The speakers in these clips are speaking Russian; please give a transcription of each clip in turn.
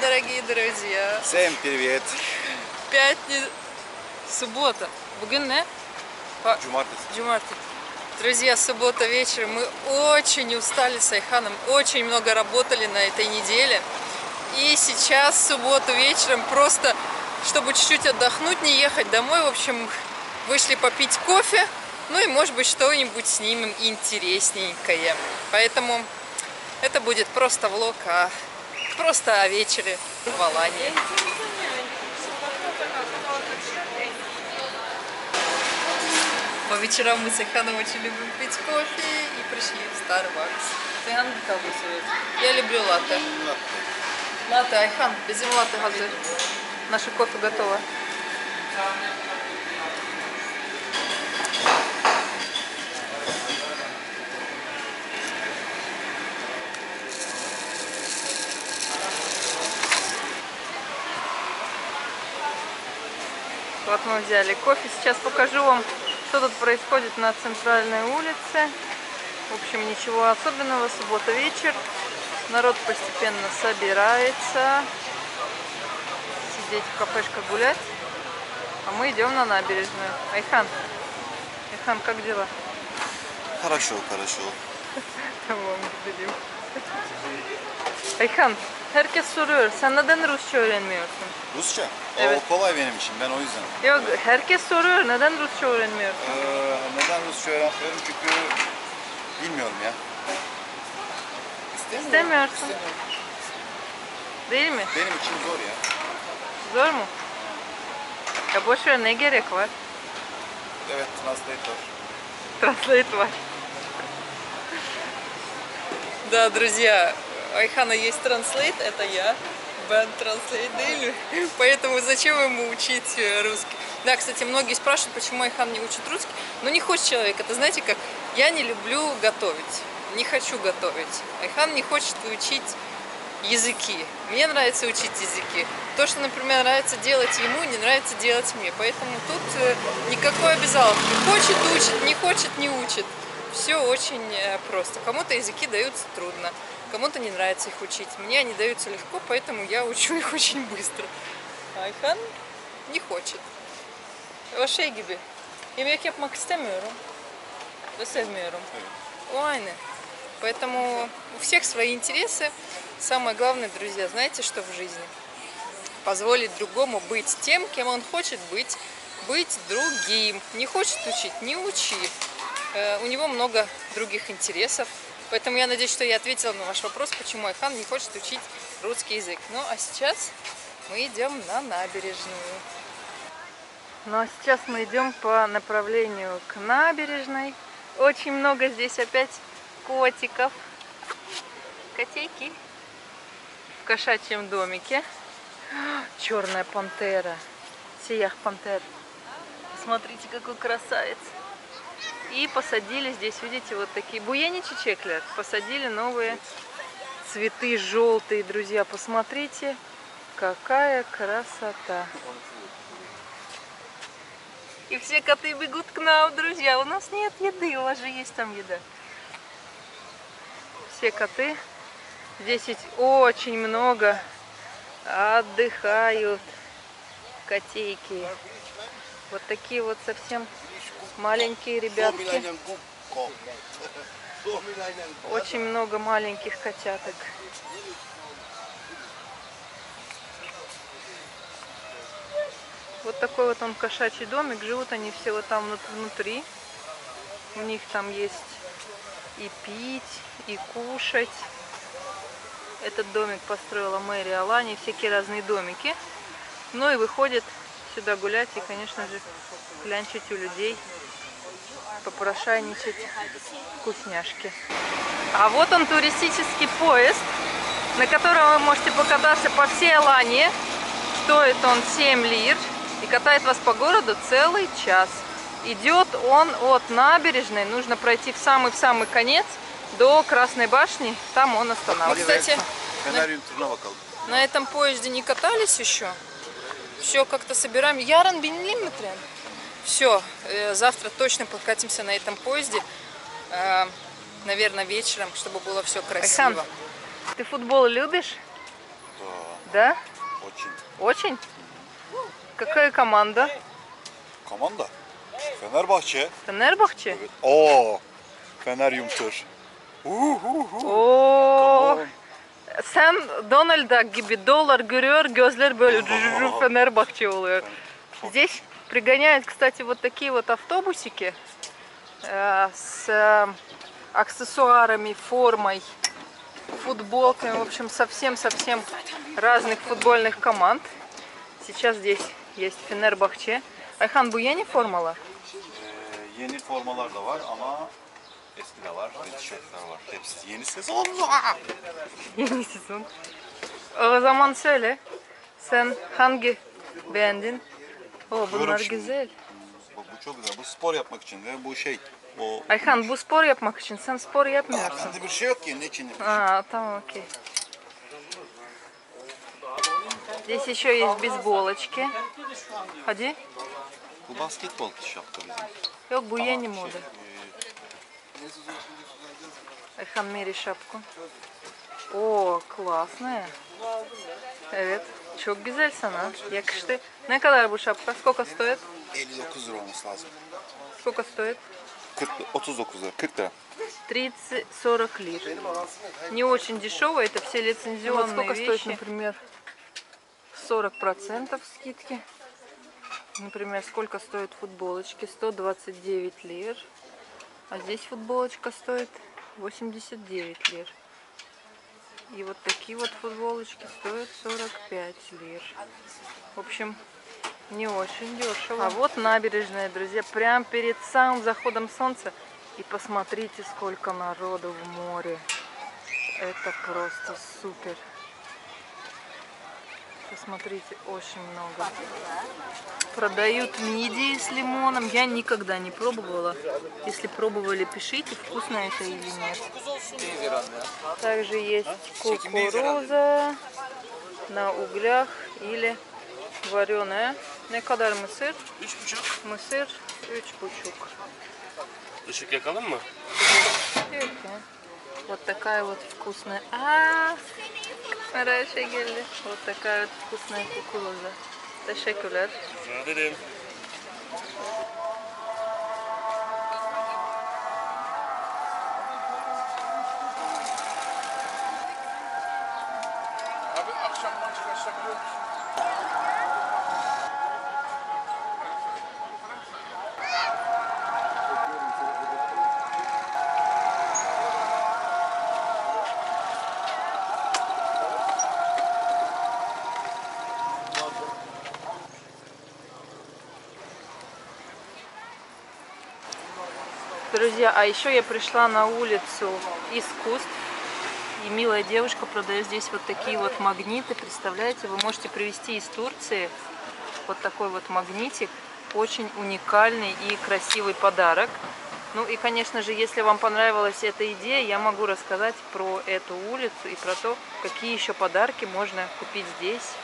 дорогие друзья. Всем привет. Пятница, суббота. Bugün ne? Па-. Cumartesi. Друзья, суббота вечером. Мы очень устали с Айханом, очень много работали на этой неделе. И сейчас, в субботу вечером, просто, чтобы чуть-чуть отдохнуть, не ехать домой, в общем, вышли попить кофе. Ну и, может быть, что-нибудь снимем интересненькое. Поэтому это будет просто влог, а просто о вечере в Алании. По вечерам мы с Айханом очень любим пить кофе и пришли в Starbucks. Ты kahve seviyorsun? Я люблю латте. Латте, Айхан, bizim латте. Наше кофе готово. Вот мы взяли кофе. Сейчас покажу вам, что тут происходит на центральной улице. В общем, ничего особенного. Суббота вечер. Народ постепенно собирается. Сидеть в кафешках гулять. А мы идем на набережную. Айхан. Айхан, как дела? Хорошо, хорошо. Tamam gidelim. Ayhan, herkes soruyor. Sen neden Rusça öğrenmiyorsun? Rusça? Evet. O kolay benim için. Ben o yüzden. Yok, herkes soruyor. Neden Rusça öğrenmiyorsun? Ee, neden Rusça öğrenmiyorum? Çünkü bilmiyorum ya. İstemiyorum. İstemiyorsun. İstemiyorum. Değil mi? Benim için zor ya. Zor mu? Ya boş ver ne gerek var? Evet, translate var. Транслейт var. Да, друзья, у Айхана есть транслейт, это я. Бен транслейт Дейли. Поэтому зачем ему учить э, русский? Да, кстати, многие спрашивают, почему Айхан не учит русский. Но не хочет человек. Это знаете как? Я не люблю готовить. Не хочу готовить. Айхан не хочет учить языки. Мне нравится учить языки. То, что, например, нравится делать ему, не нравится делать мне. Поэтому тут э, никакой обязаловки. Хочет учит, не хочет не учит. Все очень э, просто. Кому-то языки даются трудно, кому-то не нравится их учить. Мне они даются легко, поэтому я учу их очень быстро. А Ayhan не хочет. Şey gibi. Yemek yapmak istemiyorum. Ve sevmiyorum. O. Поэтому у всех свои интересы. Самое главное, друзья, знаете, что в жизни? Позволить другому быть тем, кем он хочет быть, быть другим. Не хочет учить, не учи. Э, У него много других интересов. Поэтому я надеюсь, что я ответила на ваш вопрос, почему Айхан не хочет учить русский язык. Ну, а сейчас мы идем на набережную. Ну, а сейчас мы идем по направлению к набережной. Очень много здесь опять котиков. Котейки. В кошачьем домике. Черная пантера. Сиях пантер. Смотрите, какой красавец. И посадили здесь, видите, вот такие буени чечеклер. Посадили новые цветы желтые, друзья. Посмотрите, какая красота. И все коты бегут к нам, друзья. У нас нет еды, у вас же есть там еда. Все коты. Здесь очень много отдыхают котейки. Вот такие вот совсем маленькие ребятки. Очень много маленьких котяток. Вот такой вот он кошачий домик. Живут они все вот там внут- внутри. У них там есть и пить, и кушать. Этот домик построила мэрия Алани. Всякие разные домики. Ну и выходит сюда гулять и, конечно же, клянчить у людей, попрошайничать вкусняшки. А вот он туристический поезд, на котором вы можете покататься по всей Алании. Стоит он 7 лир и катает вас по городу целый час. Идет он от набережной, нужно пройти в самый-самый конец до Красной башни, там он останавливается. кстати, Feneryum turuna bakalım. на этом поезде не катались еще. Все как-то собираем. Яран binlim Все, завтра точно покатимся на этом поезде. Э, наверное, вечером, чтобы было все красиво. ты футбол любишь? Да. Да? Очень. Очень? Какая команда? Fenerbahçe. Фенербахче? Evet. Oo. Fener Yumtur. Uhuhu. Oo. Sen Donald'a gibi dolar görüyor, gözler böyle. Fenerbahçe oluyor. Здесь пригоняют, кстати, вот такие вот автобусики э, с э, аксессуарами, формой, футболками, в общем, совсем-совсем разных футбольных команд. Сейчас здесь есть Фенербахче. Ayhan bu yeni formalar. Ee, yeni formalar da var ama eski de var ve tişörtler var. Hepsi yeni sezon. Yeni sezon. O zaman söyle. Sen hangi beğendin? O bunlar Bakıyorum şimdi. güzel. Bak bu çok güzel. Bu spor yapmak için ve bu şey. O Ayhan bu spor yapmak için. Sen spor yapmıyorsun. Bende bir şey yok ki. Ne için? А, там окей. Здесь еще есть бейсболочки. Ходи. Bu basketbol tişörtü bizim. Yok bu yeni moda. Ayhan мери шапку. О, классная. Evet. Çok güzel sana. Yakıştı. Ne kadar bu şapka? Сколько стоит? 59 lira olması lazım. Сколько стоит? 40, 39 lira. 40 lira. 30-40 лир. Не очень дешево, это все лицензионные Вот сколько вещи. стоит, например, 40% скидки. Например, сколько стоят футболочки? 129 лир. А здесь футболочка стоит 89 лир. И вот такие вот футболочки стоят 45 лир. В общем, не очень дешево. А вот набережная, друзья, прямо перед самым заходом солнца. И посмотрите, сколько народу в море. Это просто супер. Посмотрите, очень много. Продают мидии с лимоном. Я никогда не пробовала. Если пробовали, пишите, вкусно это или нет. Также есть кукуруза на углях или вареная. Ne kadar mısır? Üç buçuk. Mısır 3,5. Işık yakalım mı? Yok ya. Вот такая вот вкусная. А, Maraş'a geldi. Вот такая вот вкусная кукуруза. Teşekkürler. Rica ederim. Друзья, а еще я пришла на улицу искусств. И милая девушка продает здесь вот такие вот магниты. Представляете, вы можете привезти из Турции вот такой вот магнитик. Очень уникальный и красивый подарок. Ну и, конечно же, если вам понравилась эта идея, я могу рассказать про эту улицу и про то, какие еще подарки можно купить здесь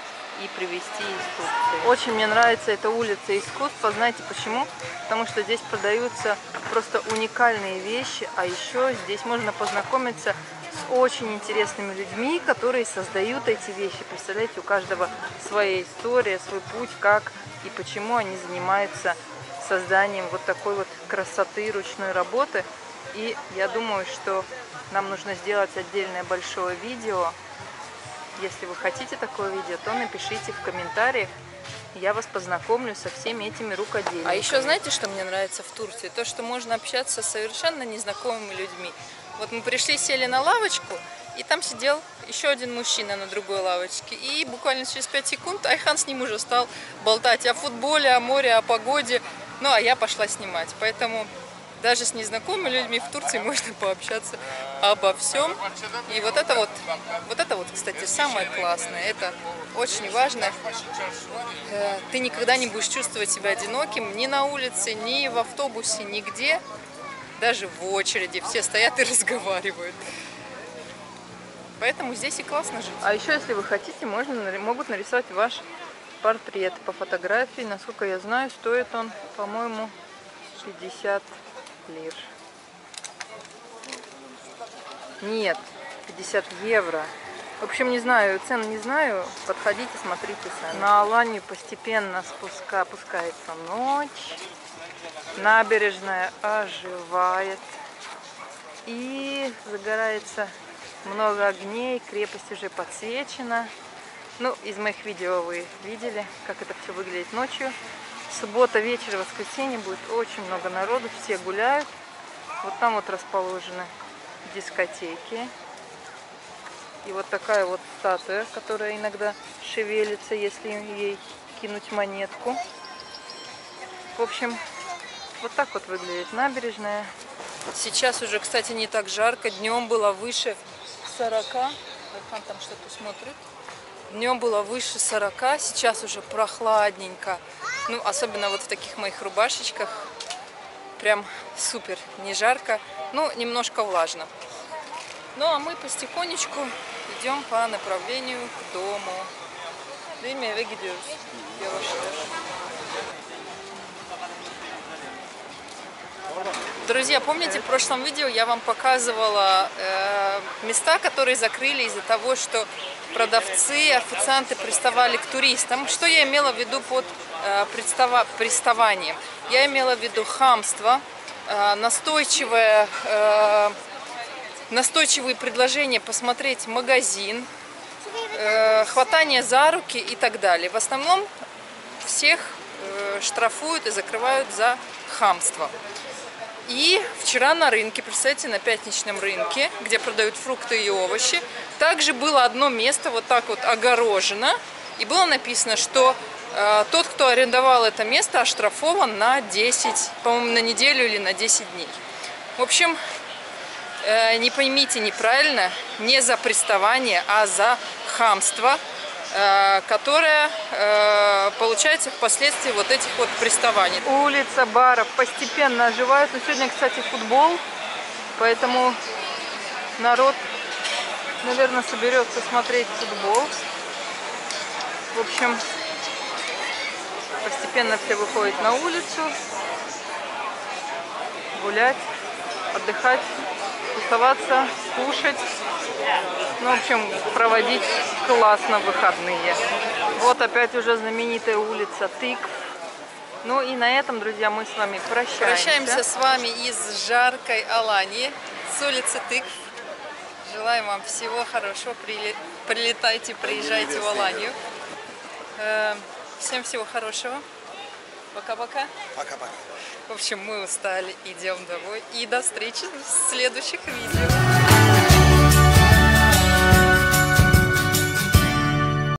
и привезти из Турции. Очень мне нравится эта улица искусства. Знаете почему? Потому что здесь продаются просто уникальные вещи, а еще здесь можно познакомиться с очень интересными людьми, которые создают эти вещи. Представляете, у каждого своя история, свой путь, как и почему они занимаются созданием вот такой вот красоты ручной работы. И я думаю, что нам нужно сделать отдельное большое видео. Если вы хотите такое видео, то напишите в комментариях. Я вас познакомлю со всеми этими рукоделиями. А еще знаете, что мне нравится в Турции? То, что можно общаться с совершенно незнакомыми людьми. Вот мы пришли, сели на лавочку, и там сидел еще один мужчина на другой лавочке. И буквально через 5 секунд Айхан с ним уже стал болтать о футболе, о море, о погоде. Ну, а я пошла снимать. Поэтому даже с незнакомыми людьми в Турции можно пообщаться обо всем. И вот это вот, вот это вот, кстати, самое классное. Это очень важно. Э, Ты никогда не будешь чувствовать себя одиноким ни на улице, ни в автобусе, нигде. Даже в очереди. Все стоят и разговаривают. Поэтому здесь и классно жить. А еще, если вы хотите, можно, могут нарисовать ваш портрет по фотографии. Насколько я знаю, стоит он, по-моему, 50 лир. Нет, 50 евро. В общем, не знаю, цен не знаю. Подходите, смотрите сами. На Аланию постепенно спуска, опускается ночь. Набережная оживает. И загорается много огней, крепость уже подсвечена. Ну, из моих видео вы видели, как это все выглядит ночью. Суббота, вечер, воскресенье будет очень много народу, все гуляют. Вот там вот расположены дискотеки. И вот такая вот статуя, которая иногда шевелится, если ей кинуть монетку. В общем, вот так вот выглядит набережная. Сейчас уже, кстати, не так жарко. Днем было выше 40. Архан там что-то смотрит. Днем было выше 40, сейчас уже прохладненько. Ну, особенно вот в таких моих рубашечках. Прям супер, не жарко, но немножко влажно. Ну, а мы потихонечку идем по направлению к дому. Yavaş yavaş. Друзья, помните, в прошлом видео я вам показывала э, места, которые закрыли из-за того, что продавцы, официанты приставали к туристам. Что я имела в виду под приставанием? Я имела в виду хамство, э, настойчивое, э, настойчивые предложения посмотреть магазин, э, хватание за руки и так далее. В основном всех э, штрафуют и закрывают за хамство. И вчера на рынке, представьте, на пятничном рынке, где продают фрукты и овощи, также было одно место вот так вот огорожено, и было написано, что э, тот, кто арендовал это место, оштрафован на 10, по-моему, на неделю или на 10 дней. В общем, э, не поймите неправильно, не за приставание, а за хамство, э, которое э, получается впоследствии вот этих вот приставаний. Улица баров постепенно оживает. Но сегодня, кстати, футбол, поэтому народ, наверное, соберется смотреть футбол. В общем, постепенно все выходят на улицу, гулять, отдыхать, тусоваться, кушать. Ну, в общем, проводить классно выходные. Вот опять уже знаменитая улица Тыкв. Ну и на этом, друзья, мы с вами прощаемся. Прощаемся с вами из жаркой Алании, с улицы Тыкв. Желаем вам всего хорошего. Прилетайте, приезжайте в Аланию. Э, Всем всего хорошего. Пока-пока. Пока-пока. В общем, мы устали, идем домой. И до встречи в следующих видео.